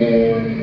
Música